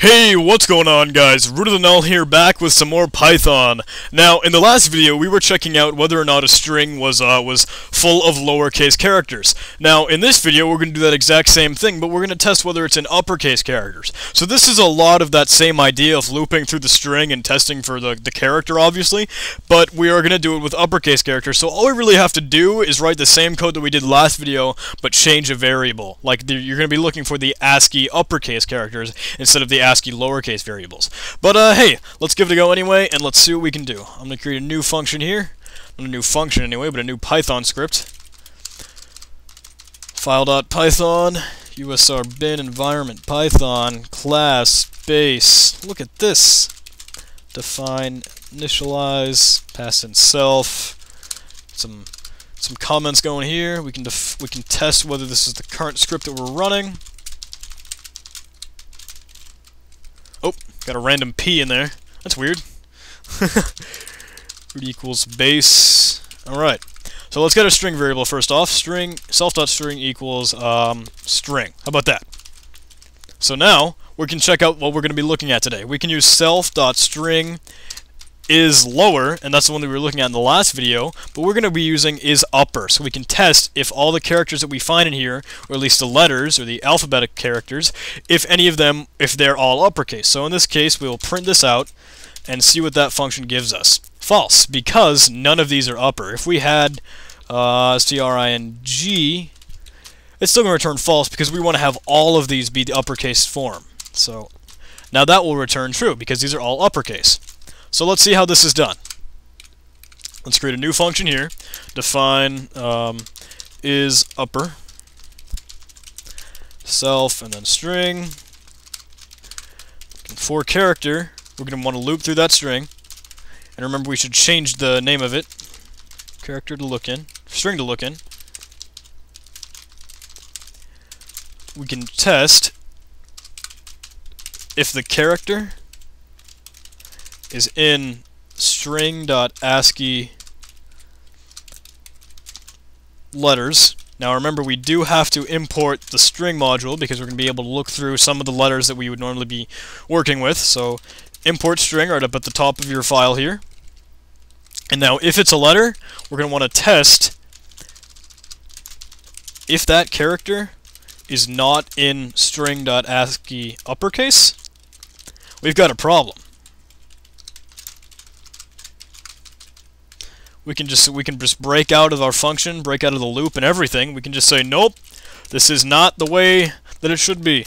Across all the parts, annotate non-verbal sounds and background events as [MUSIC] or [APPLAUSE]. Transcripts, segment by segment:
Hey, what's going on guys? Root of the Null here back with some more Python. Now, in the last video, we were checking out whether or not a string was uh, was full of lowercase characters. Now, in this video, we're going to do that exact same thing, but we're going to test whether it's in uppercase characters. So this is a lot of that same idea of looping through the string and testing for the, the character, obviously, but we are going to do it with uppercase characters. So all we really have to do is write the same code that we did last video, but change a variable. Like, you're going to be looking for the ASCII uppercase characters instead of the ASCII lowercase variables. But uh, hey, let's give it a go anyway, and let's see what we can do. I'm going to create a new function here. Not a new function anyway, but a new Python script. File.python, usr bin environment python class base. Look at this. Define, initialize, pass in self. Some some comments going here. We can we can test whether this is the current script that we're running. Got a random P in there. That's weird. [LAUGHS] root equals base. Alright. So let's get a string variable first off. String, self.string equals um, string. How about that? So now, we can check out what we're going to be looking at today. We can use self.string is lower, and that's the one that we were looking at in the last video, but we're going to be using is upper, so we can test if all the characters that we find in here, or at least the letters, or the alphabetic characters, if any of them, if they're all uppercase. So in this case, we will print this out and see what that function gives us. False, because none of these are upper. If we had uh, string, it's still going to return false because we want to have all of these be the uppercase form. So now that will return true because these are all uppercase. So let's see how this is done. Let's create a new function here. Define um, is upper self and then string. For character, we're going to want to loop through that string. And remember, we should change the name of it. Character to look in. String to look in. We can test if the character is in string.ascii letters. Now remember, we do have to import the string module because we're going to be able to look through some of the letters that we would normally be working with. So import string right up at the top of your file here. And now if it's a letter, we're going to want to test if that character is not in string.ascii uppercase, we've got a problem. We can just we can just break out of our function, break out of the loop and everything. We can just say, nope, this is not the way that it should be.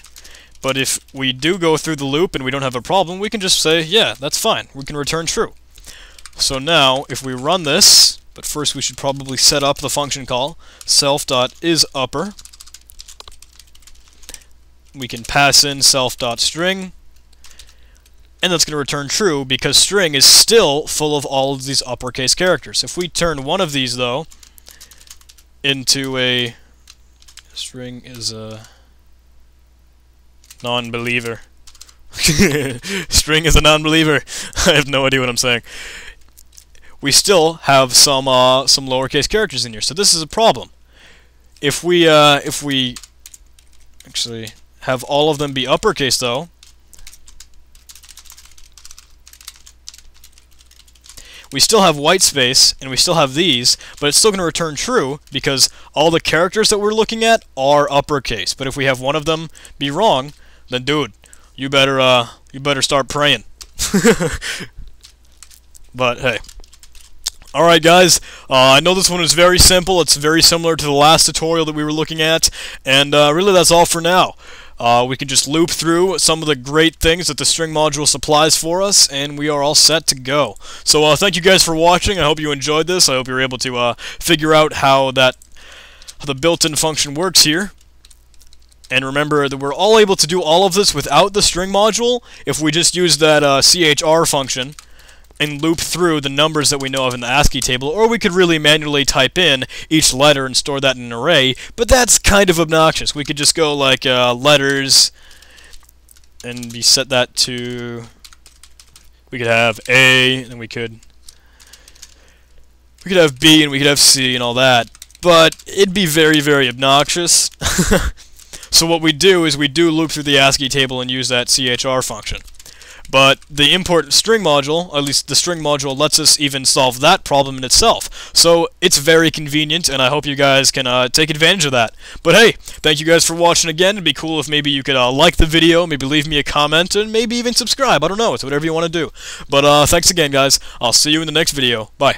But if we do go through the loop and we don't have a problem, we can just say, yeah, that's fine. We can return true. So now, if we run this, but first we should probably set up the function call, self.isUpper. We can pass in self.string, and that's going to return true because string is still full of all of these uppercase characters. If we turn one of these, though, into a string is a non-believer. [LAUGHS] string is a non-believer. [LAUGHS] I have no idea what I'm saying. We still have some uh, some lowercase characters in here, so this is a problem. If we uh, if we actually have all of them be uppercase, though, we still have white space, and we still have these, but it's still going to return true because all the characters that we're looking at are uppercase. But if we have one of them be wrong, then dude, you better uh, you better start praying. [LAUGHS] but hey. Alright guys, uh, I know this one is very simple, it's very similar to the last tutorial that we were looking at, and uh, really that's all for now. Uh, we can just loop through some of the great things that the string module supplies for us, and we are all set to go. So uh, thank you guys for watching. I hope you enjoyed this. I hope you were able to uh, figure out how that how the built-in function works here. And remember that we're all able to do all of this without the string module if we just use that uh, chr function and loop through the numbers that we know of in the ASCII table, or we could really manually type in each letter and store that in an array, but that's kind of obnoxious. We could just go like uh, letters and we set that to, we could have A, and we could, we could have B, and we could have C, and all that, but it'd be very, very obnoxious. [LAUGHS] So what we do is we do loop through the ASCII table and use that CHR function. But the import string module, at least the string module, lets us even solve that problem in itself. So it's very convenient, and I hope you guys can uh, take advantage of that. But hey, thank you guys for watching again. It'd be cool if maybe you could uh, like the video, maybe leave me a comment, and maybe even subscribe. I don't know. It's whatever you want to do. But uh, thanks again, guys. I'll see you in the next video. Bye.